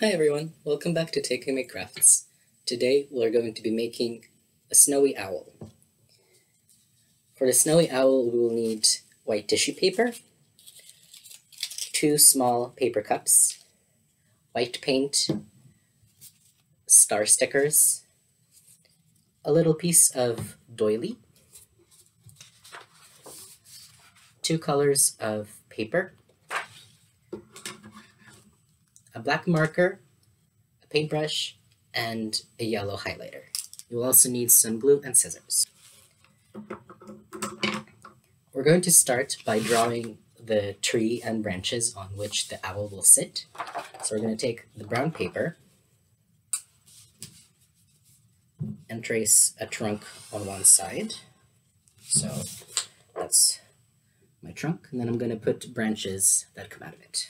Hi everyone, welcome back to Take and Make Crafts. Today we're going to be making a snowy owl. For the snowy owl we will need white tissue paper, two small paper cups, white paint, star stickers, a little piece of doily, two colors of paper, a black marker, a paintbrush, and a yellow highlighter. You will also need some glue and scissors. We're going to start by drawing the tree and branches on which the owl will sit. So we're going to take the brown paper and trace a trunk on one side. So that's my trunk, and then I'm going to put branches that come out of it.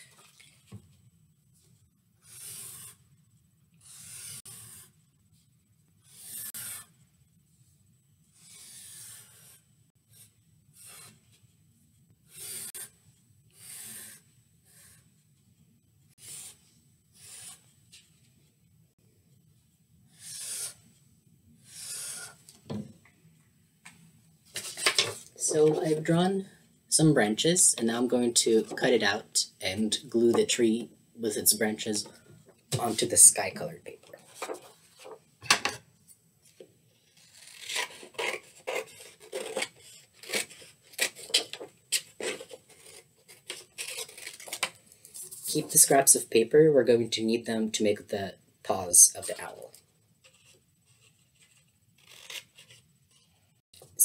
So I've drawn some branches and now I'm going to cut it out and glue the tree with its branches onto the sky colored paper. Keep the scraps of paper, we're going to need them to make the paws of the owl.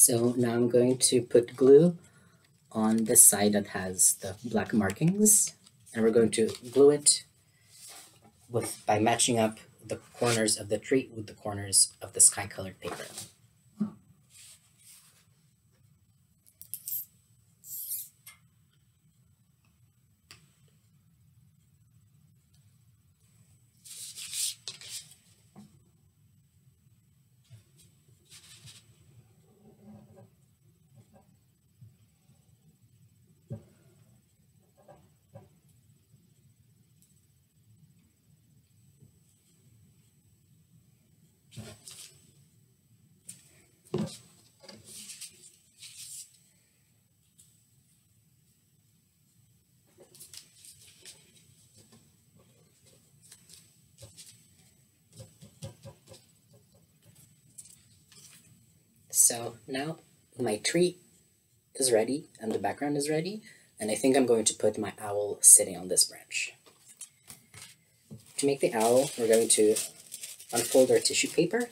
So now I'm going to put glue on the side that has the black markings and we're going to glue it with by matching up the corners of the tree with the corners of the sky colored paper. So now my tree is ready and the background is ready and I think I'm going to put my owl sitting on this branch. To make the owl, we're going to unfold our tissue paper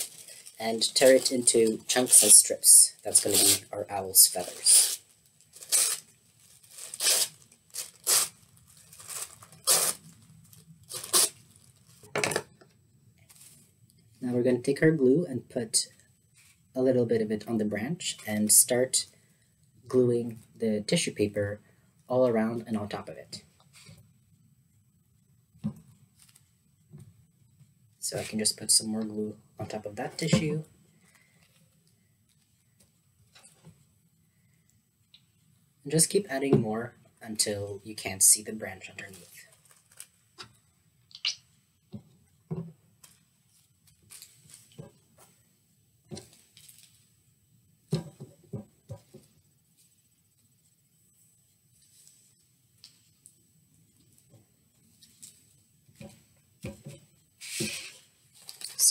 and tear it into chunks and strips. That's going to be our owl's feathers. Now we're going to take our glue and put a little bit of it on the branch and start gluing the tissue paper all around and on top of it. So I can just put some more glue on top of that tissue. And just keep adding more until you can't see the branch underneath.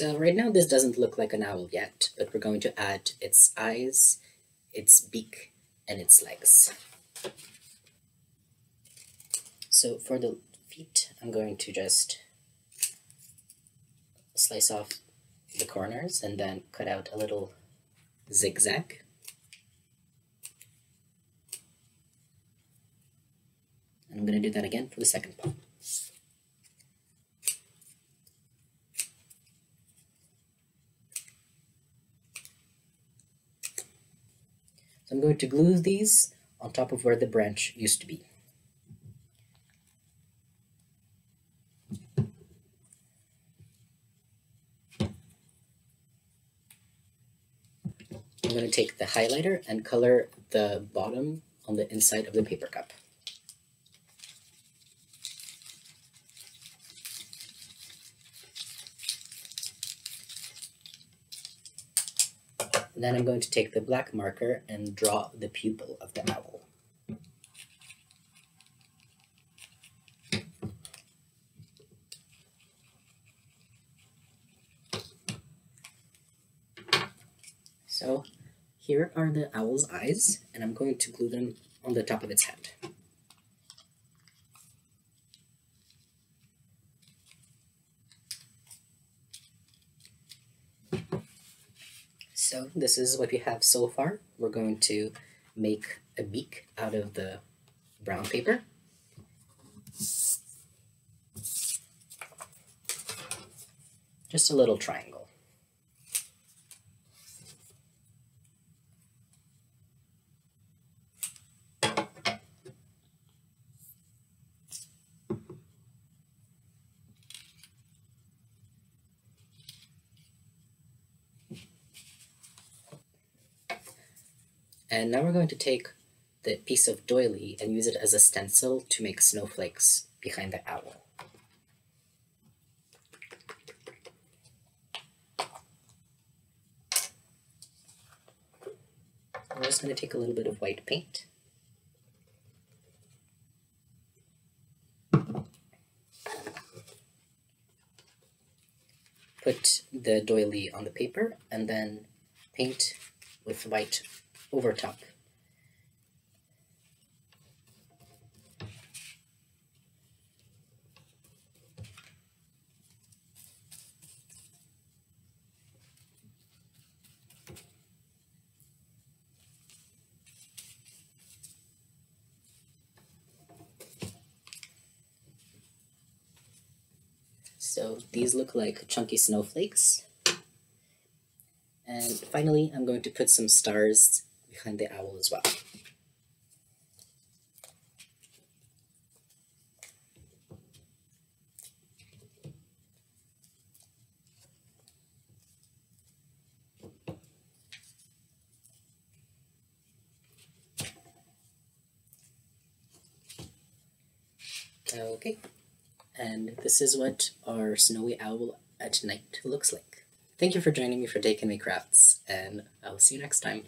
So right now this doesn't look like an owl yet, but we're going to add its eyes, its beak, and its legs. So for the feet, I'm going to just slice off the corners and then cut out a little zigzag. And I'm going to do that again for the second paw. I'm going to glue these on top of where the branch used to be. I'm going to take the highlighter and color the bottom on the inside of the paper cup. Then I'm going to take the black marker and draw the pupil of the owl. So here are the owl's eyes, and I'm going to glue them on the top of its head. So this is what we have so far. We're going to make a beak out of the brown paper. Just a little triangle. And now we're going to take the piece of doily and use it as a stencil to make snowflakes behind the owl. I'm just going to take a little bit of white paint. Put the doily on the paper and then paint with white over top. So these look like chunky snowflakes. And finally, I'm going to put some stars the owl as well. Okay, and this is what our snowy owl at night looks like. Thank you for joining me for Take and Make Crafts, and I'll see you next time.